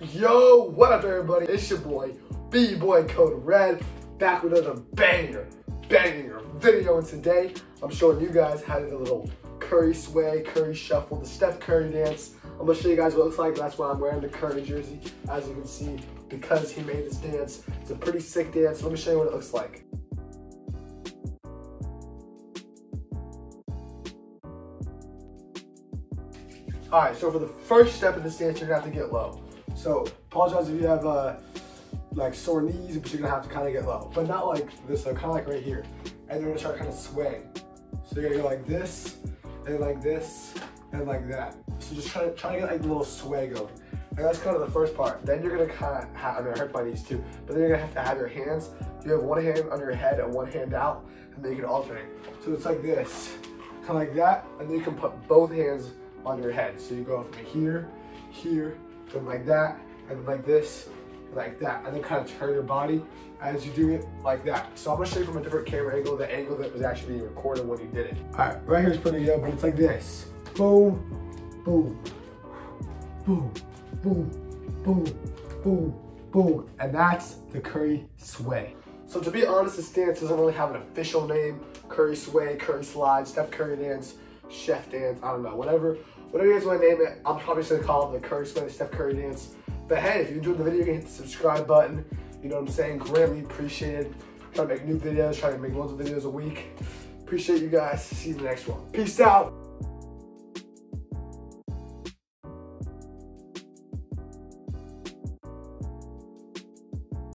Yo, what up everybody? It's your boy, B-Boy Code Red, back with another banger, banger video. And today, I'm showing you guys how to do a little Curry sway, Curry shuffle, the Steph Curry dance. I'm gonna show you guys what it looks like. That's why I'm wearing the Curry jersey, as you can see, because he made this dance. It's a pretty sick dance. Let me show you what it looks like. All right, so for the first step of this dance, you're gonna have to get low. So apologize if you have uh, like sore knees, but you're gonna have to kind of get low, but not like this, kind of like right here. And you're gonna start kind of swaying. So you're gonna go like this, and like this, and like that. So just try to, try to get like a little sway going. And that's kind of the first part. Then you're gonna kind of have, I mean, I hurt my knees too, but then you're gonna have to have your hands, you have one hand on your head and one hand out, and then you can alternate. So it's like this, kind of like that, and then you can put both hands on your head. So you go from here, here, then like that, and like this, like that, and then kind of turn your body as you do it like that. So I'm gonna show you from a different camera angle, the angle that was actually being recorded when you did it. All right, right here is pretty good, but it's like this. Boom, boom, boom, boom, boom, boom, boom. And that's the Curry Sway. So to be honest, this dance doesn't really have an official name. Curry Sway, Curry Slide, Steph Curry Dance, Chef Dance, I don't know, whatever. Whatever you guys want to name it, I'm probably just gonna call it the Curry Sway, Steph Curry Dance. But hey, if you enjoyed the video, you can hit the subscribe button. You know what I'm saying? Greatly appreciated. Try to make new videos, try to make of videos a week. Appreciate you guys. See you in the next one. Peace out.